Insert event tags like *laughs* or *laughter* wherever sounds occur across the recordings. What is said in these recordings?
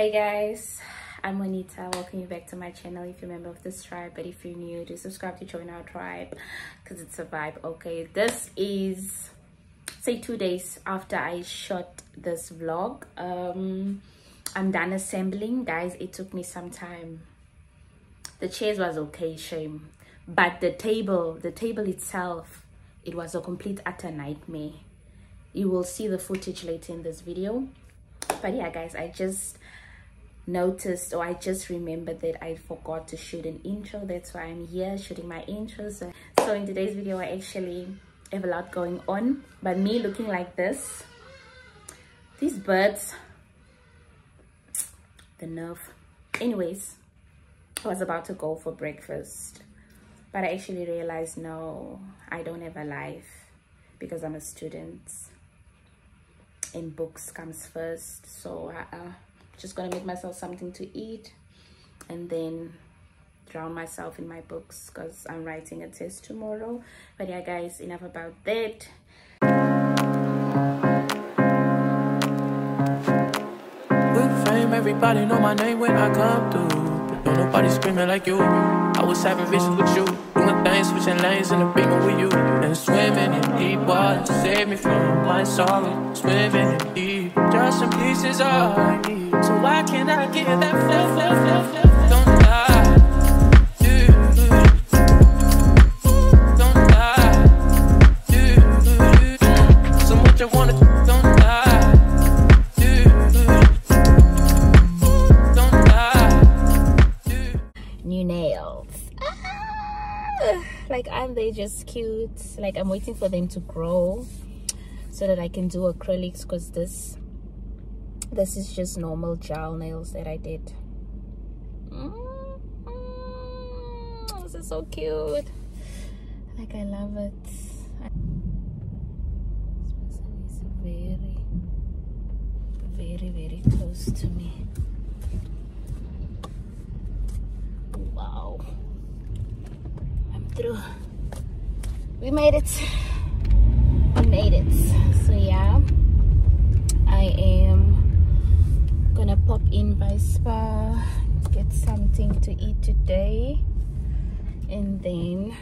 hey guys i'm Juanita. welcome you back to my channel if you're a member of this tribe but if you're new do subscribe to join our tribe because it's a vibe okay? This is say two days after i shot this vlog. Um i'm done assembling. Guys it took me some time. The chairs was okay shame. But the table the table itself it was a complete utter nightmare. You will see the footage later in this video. But yeah guys i just noticed or i just remembered that i forgot to shoot an intro. That's why i'm here shooting my intro. So, so in today's video i actually have a lot going on. But me looking like this these birds the nerve. Anyways i was about to go for breakfast but i actually realized no i don't have a life because i'm a student and books comes first. So uh, just gonna make myself something to eat and then drown myself in my books because i'm writing a test tomorrow but yeah guys enough about that Good fame, everybody know my name when I come through. Don't nobody screaming like you. I was having visions with you, doing things, switching lanes in the beamer with you, and swimming in deep water to save me from my sorrow. Swimming in deep, just some pieces I need. So why can't I get that. Yeah. Don't die. Yeah. new nails Ah! like aren't they just cute like i'm waiting for them to grow so that i can do acrylics because this this is just normal gel nails that i did. Mm, mm, this is so cute. Like i love it. This person is very very very close to me. Wow. I'm through. We made it we made it so yeah i am gonna pop in by Spar get something to eat today and then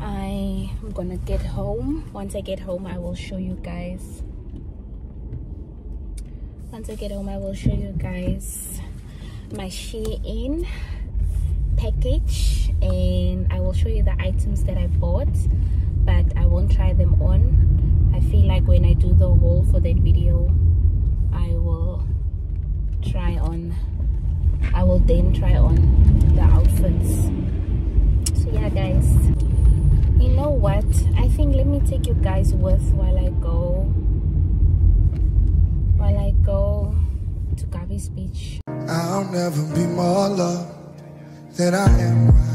i am gonna get home. Once i get home i will show you guys. Once i get home i will show you guys my Shein package and I will show you the items that I bought but I won't try them on. I feel like when I do the haul for that video I will try on I will then try on the outfits. So yeah guys. You know what? I think let me take you guys with while I go while I go to Garvies beach. I'll never be more loved than I am right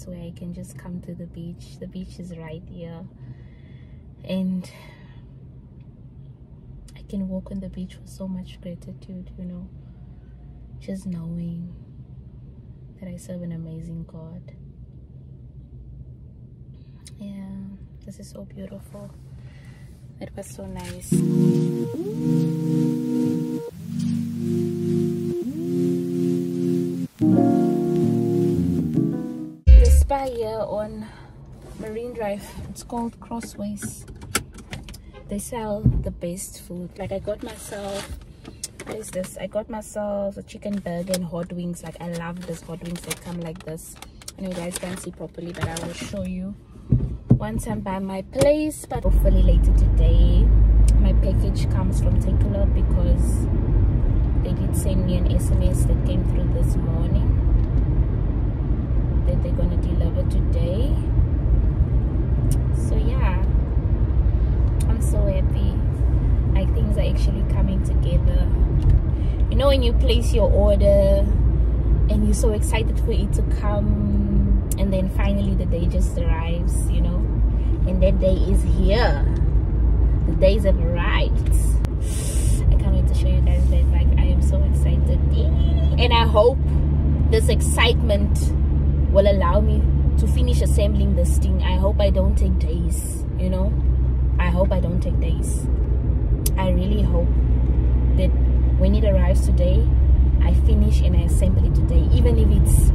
this where I can just come to the beach. The beach is right here, and I can walk on the beach with so much gratitude, you know, just knowing that I serve an amazing God. Yeah, this is so beautiful. It was so nice. Here on Marine Drive. It's called Crossways. They sell the best food. Like I got myself what is this i got myself a chicken burger and hot wings like i love this hot wings that come like this i know you guys can't see properly but i will show you once i'm by my place but hopefully later today my package comes from takealot because they did send me an sms that came through this morning that they're gonna deliver today. So yeah. I'm so happy. Like things are actually coming together. You know when you place your order and you're so excited for it to come and then finally the day just arrives you know? And that day is here. The days have arrived. I can't wait to show you guys that like i am so excited. And i hope this excitement will allow me to finish assembling this thing. I hope i don't take days you know? I hope i don't take days. I really hope that when it arrives today i finish and i assemble it today. Even if it's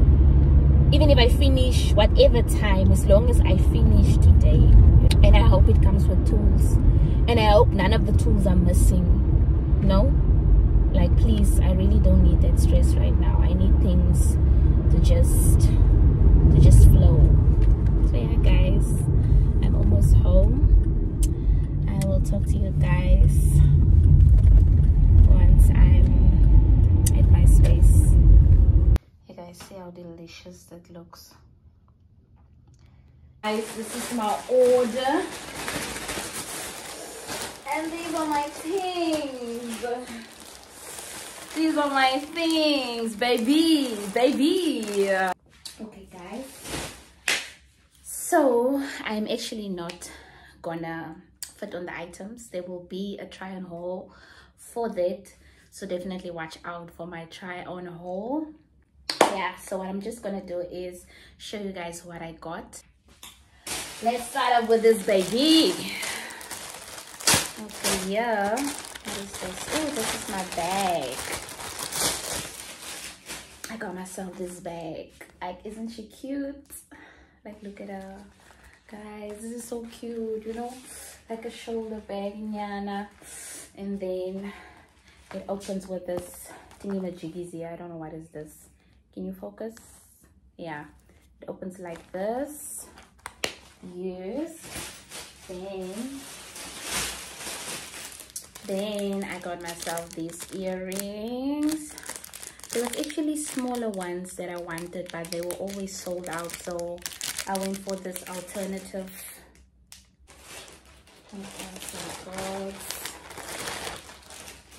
even if i finish whatever time as long as i finish today. And i hope it comes with tools. And i hope none of the tools are missing. No? Like please i really don't need that stress right now. I need things to just to just flow. So yeah guys i'm almost home. I will talk to you guys once i'm at my space. You guys see how delicious that looks. Guys this is my order. And these are my things. These are my things baby baby okay guys so i'm actually not gonna fit on the items. There will be a try on haul for that. So definitely watch out for my try on haul. Yeah so what i'm just gonna do is show you guys what i got. Let's start off with this baby. Okay yeah what is this? Oh this is my bag. I got myself this bag. Like isn't she cute like look at her. Guys this is so cute you know? Like a shoulder bag nyana and then it opens with this majiggies here i don't know what is this. Can you focus? Yeah. It opens like this. Yes. Then then i got myself these earrings. There was actually smaller ones that i wanted but they were always sold out so i went for this alternative.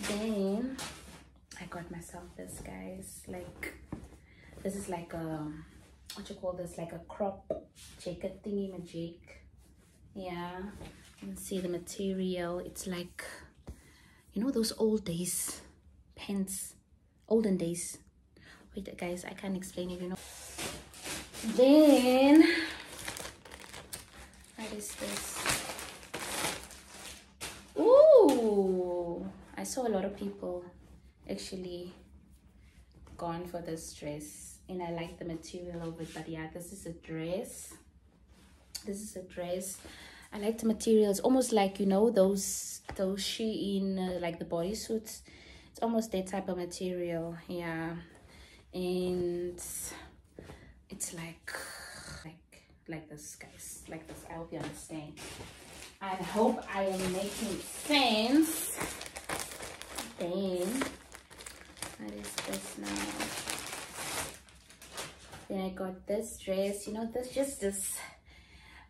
Then i got myself this guys. Like this is like a what you call this? Like a crop jacket thingy magic. Yeah. You can see the material. It's like you know those old days? Pants. Olden days. Wait guys i can't explain it you know then what is this? Ooh, I saw a lot of people actually gone for this dress and I like the material of it but yeah this is a dress. This is a dress. I like the material it's almost like you know those those Shein uh, like the bodysuits. It's almost that type of material yeah. And it's like like like this guys like this I hope you understand I hope I am making sense. Then, what is this now? Then I got this dress. You know, this just this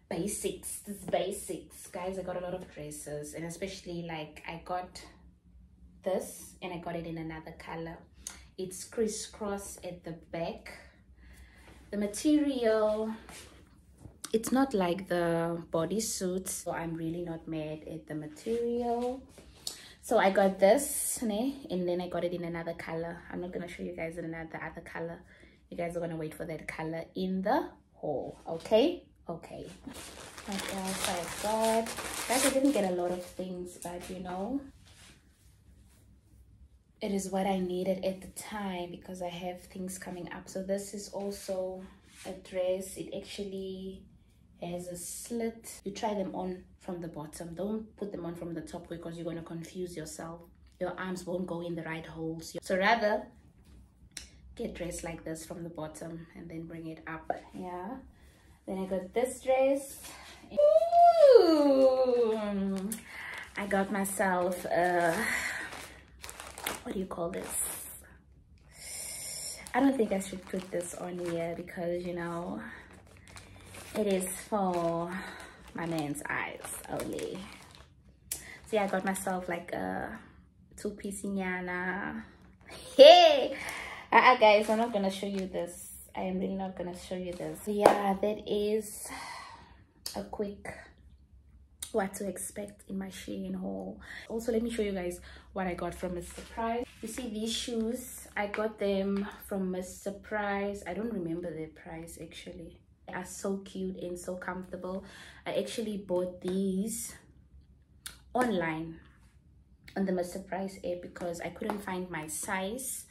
basics, this basics. Guys, I got a lot of dresses. And especially like I got this and I got it in another color. It's crisscross at the back. The material it's not like the bodysuits so i'm really not mad at the material. So i got this and then i got it in another color. I'm not gonna show you guys in another other color. You guys are gonna wait for that color in the haul okay? Okay. What else i got? Guys i didn't get a lot of things but you know it is what i needed at the time because i have things coming up. So this is also a dress. It actually has a slit. You try them on from the bottom. Don't put them on from the top because you're going to confuse yourself. Your arms won't go in the right holes. So rather get dressed like this from the bottom and then bring it up. Yeah. Then i got this dress. Ooh. i got myself uh what do you call this? I don't think i should put this on here because you know it is for my man's eyes only. So yeah i got myself like a two-piece nyana *laughs* hey! Uh, guys i'm not gonna show you this. I am really not gonna show you this. Yeah that is a quick what to expect in my Shein haul. Also, let me show you guys what I got from Mr. Price. You see these shoes, I got them from Mr. Price. I don't remember their price actually. They are so cute and so comfortable. I actually bought these online on the Mr. Price app because I couldn't find my size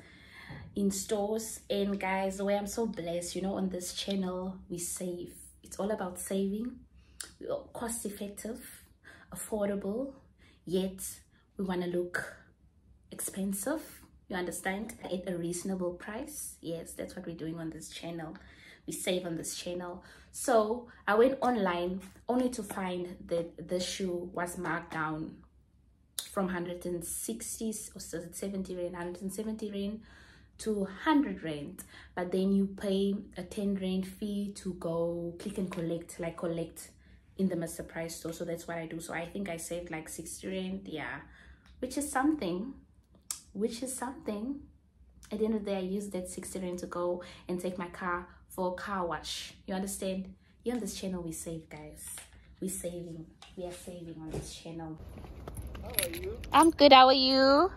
in stores and guys the way i'm so blessed you know on this channel we save it's all about saving cost effective affordable yet we want to look expensive you understand? At a reasonable price. Yes that's what we're doing on this channel. We save on this channel. So i went online only to find that the shoe was marked down from 160 or 70 rand 170 rand to 100 rand. But then you pay a 10 rand fee to go click and collect like collect in the Mr. Price store so that's what I do. So I think I saved like 60 rand yeah. Which is something which is something at the end of the day I used that 60 rand to go and take my car for a car wash. You understand? Here on this channel we save guys. We saving we are saving on this channel. How are you? I'm good how are you?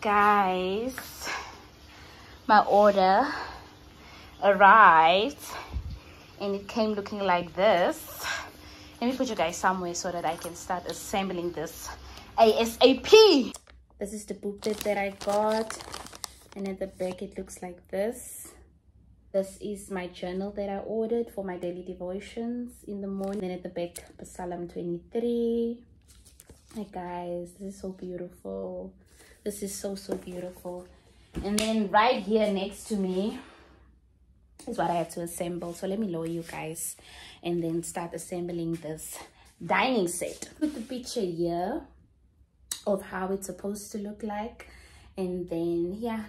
Guys my order arrived and it came looking like this. Let me put you guys somewhere so that i can start assembling this asap this is the booklet that i got. And at the back it looks like this. This is my journal that i ordered for my daily devotions in the morning. And at the back psalm 23 Hi guys this is so beautiful. This is so so beautiful. And then right here next to me is what i have to assemble. So let me lower you guys and then start assembling this dining set. Put the picture here of how it's supposed to look like. And then yeah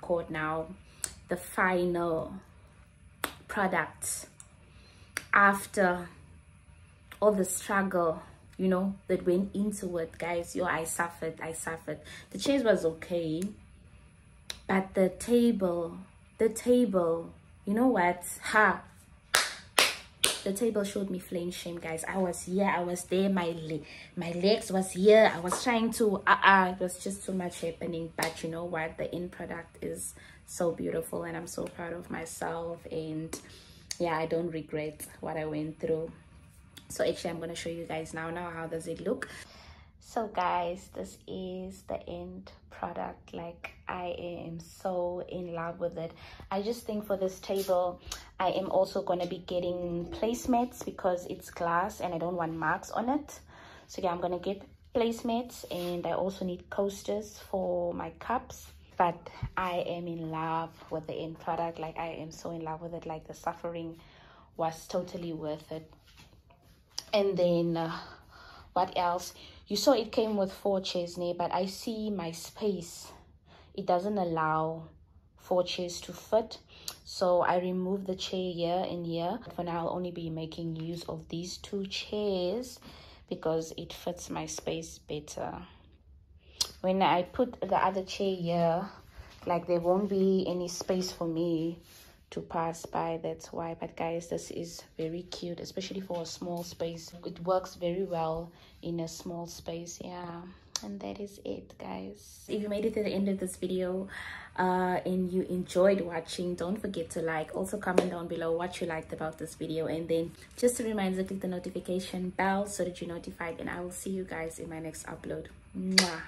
record now the final product after all the struggle you know that went into it guys. Yo i suffered i suffered. The chairs was okay but the table the table you know what? Ha the table showed me flame shame guys. I was here i was there my le- my legs was here. I was trying to uh, uh it was just too much happening. But you know what? The end product is so beautiful and i'm so proud of myself. And yeah i don't regret what i went through. So actually i'm going to show you guys now now how does it look so guys this is the end product. Like i am so in love with it. I just think for this table i am also going to be getting placemats because it's glass and i don't want marks on it. So yeah i'm gonna get placemats and i also need coasters for my cups. But i am in love with the end product. Like i am so in love with it. Like the suffering was totally worth it. And then uh, what else? You saw it came with four chairs near but i see my space. It doesn't allow four chairs to fit. So i removed the chair here and here. For now i'll only be making use of these two chairs because it fits my space better. When i put the other chair here like there won't be any space for me to pass by that's why. But guys this is very cute especially for a small space. It works very well in a small space yeah. And that is it guys. If you made it to the end of this video uh and you enjoyed watching don't forget to like. Also comment down below what you liked about this video. And then just a reminder click the notification bell so that you're notified and i will see you guys in my next upload. Mwah.